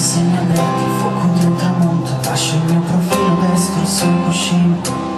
se mi avrete il fuoco di un tramonto Lascio il mio profilo destro sul cuscino